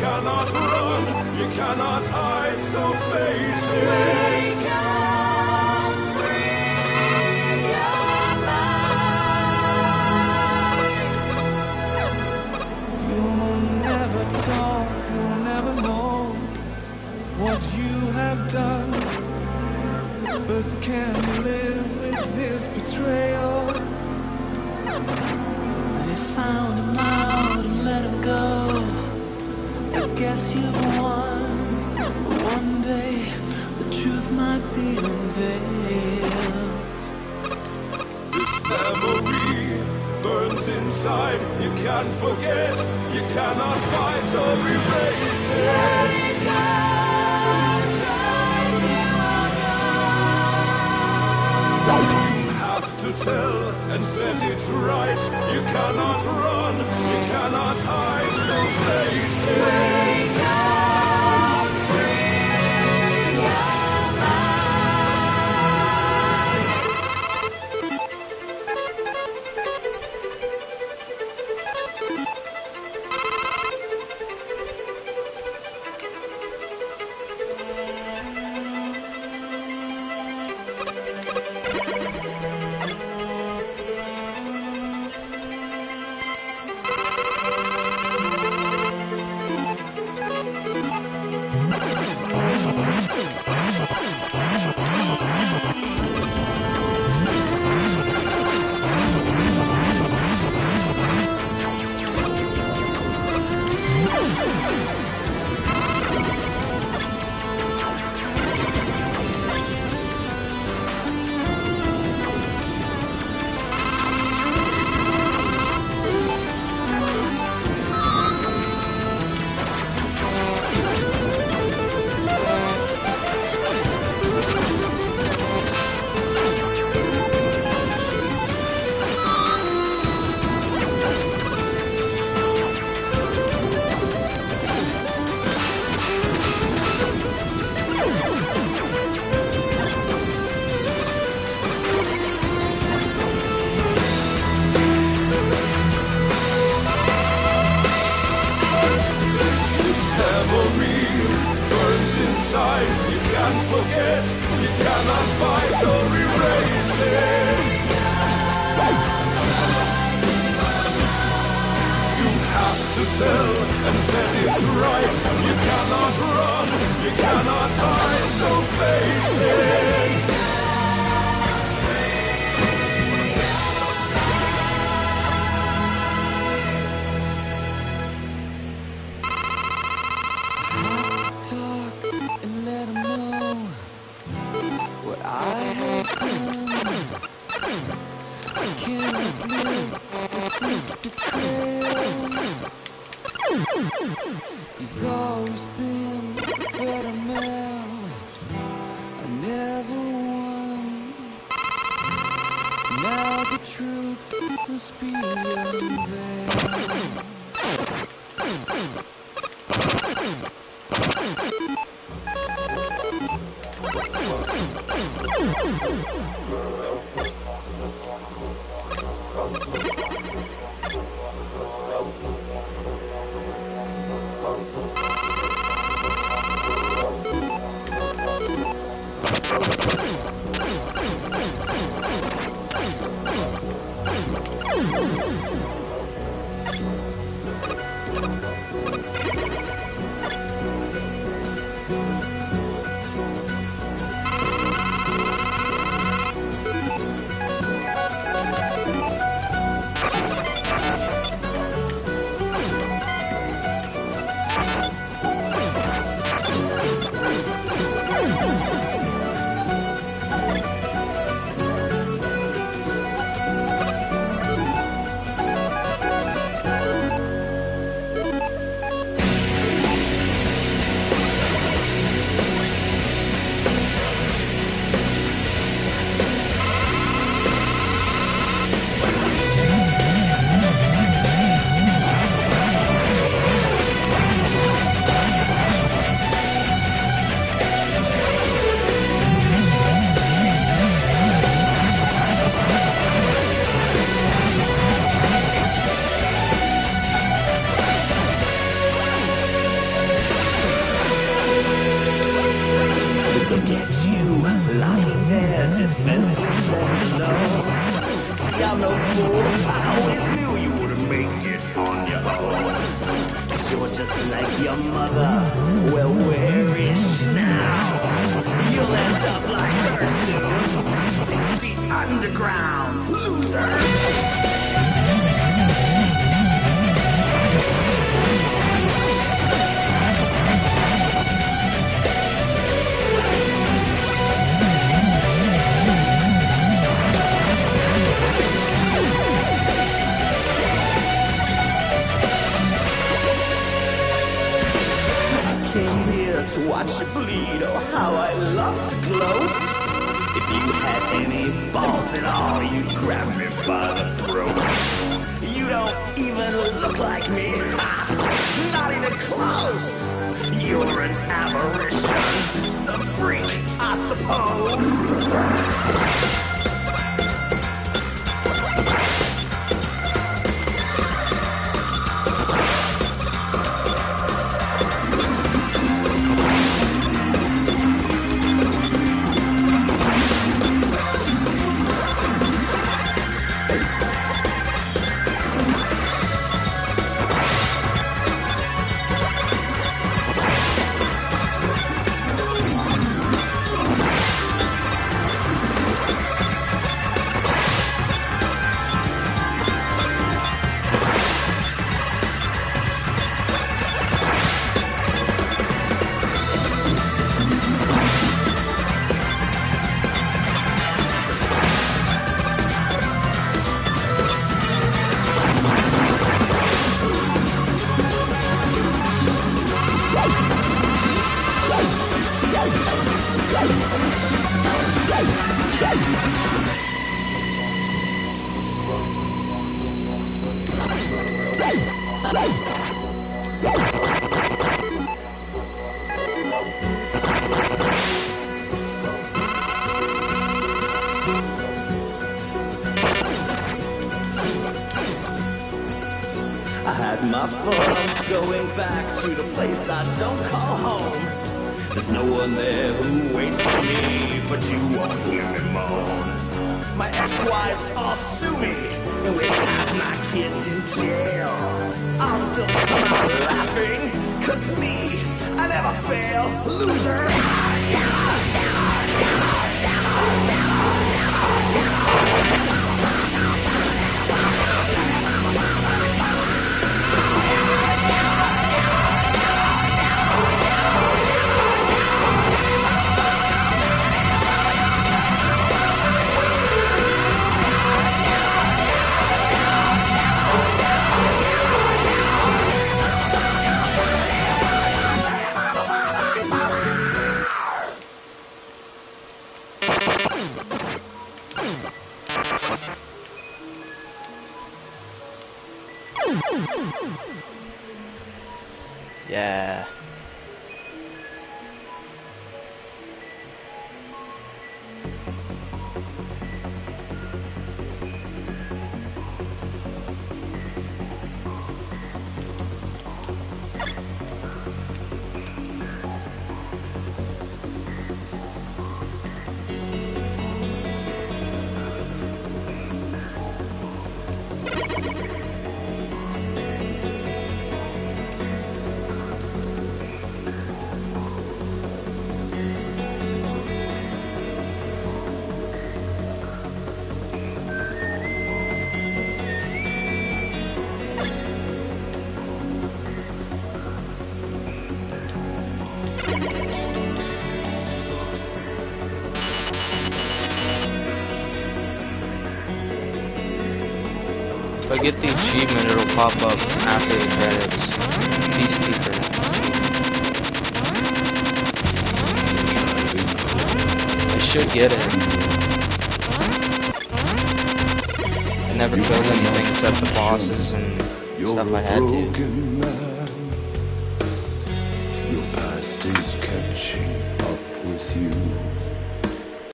cannot must be in vain. Woo! Your mother. Well, where is she now? You'll end up like her soon. Six feet underground, loser. Bleed. Oh, how I love to gloat. If you had any balls at all, you'd grab me by the throat. You don't even look like me. Not even close. You're an aberration. Some freak, I suppose. My fun going back to the place I don't call home. There's no one there who waits for me, but you won't hear me moan. My ex-wives all sue me, and we have my kids in jail. I'll still out laughing, cause me, I never fail, loser. Yeah. I get the achievement, it'll pop up after the credits. Peacekeeper. I should get it. I never killed anything except the bosses and stuff I had to. Your past is catching up with you.